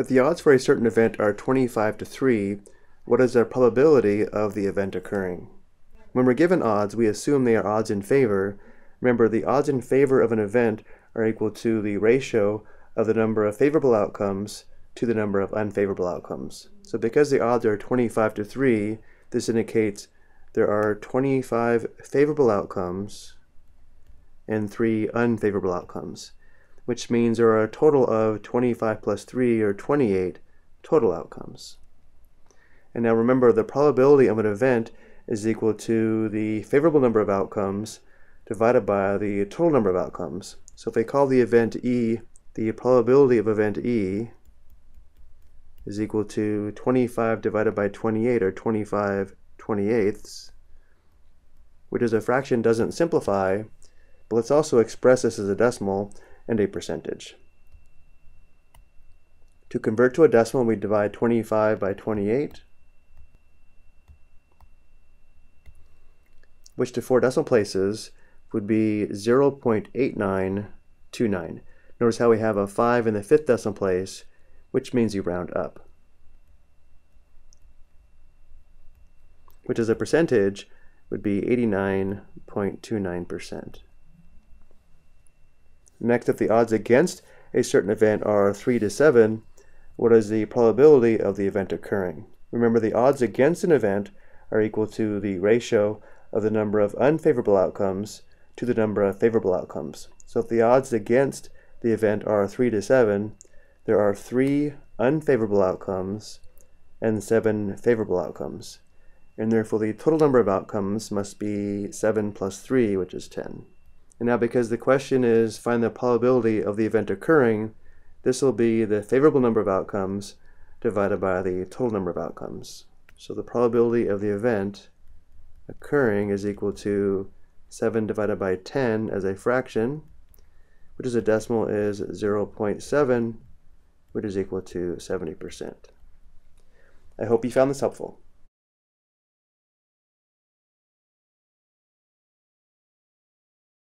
If the odds for a certain event are 25 to 3, what is the probability of the event occurring? When we're given odds, we assume they are odds in favor. Remember, the odds in favor of an event are equal to the ratio of the number of favorable outcomes to the number of unfavorable outcomes. So because the odds are 25 to 3, this indicates there are 25 favorable outcomes and 3 unfavorable outcomes, which means there are a total of 25 plus 3 or 28 total outcomes. And now remember the probability of an event is equal to the favorable number of outcomes divided by the total number of outcomes. So if I call the event E, the probability of event E is equal to 25 divided by 28 or 25 28ths, which as a fraction doesn't simplify, but let's also express this as a decimal and a percentage. To convert to a decimal, we divide 25 by 28, which to four decimal places would be 0.8929. Notice how we have a 5 in the fifth decimal place, which means you round up. Which as a percentage would be 89.29%. Next, if the odds against a certain event are 3 to 7, what is the probability of the event occurring? Remember, the odds against an event are equal to the ratio of the number of unfavorable outcomes to the number of favorable outcomes. So if the odds against the event are 3 to 7, there are 3 unfavorable outcomes and 7 favorable outcomes. And therefore the total number of outcomes must be 7 plus 3, which is 10. And now because the question is find the probability of the event occurring, this will be the favorable number of outcomes divided by the total number of outcomes. So the probability of the event occurring is equal to 7 divided by 10 as a fraction, which is a decimal is 0.7, which is equal to 70%. I hope you found this helpful.